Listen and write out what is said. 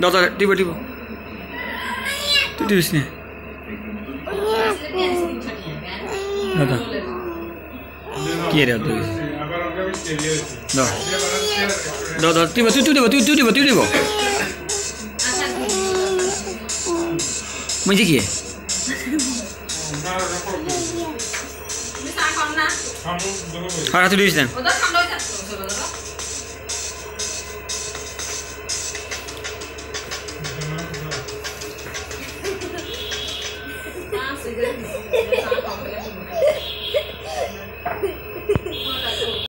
दादा टिपो टिपो टिपिस ने दादा। के रे तू दादा। टिपो तू टिपो तू टिपो तू टिपो मुझे किए हाँ? हाथ डिस दें 这个玉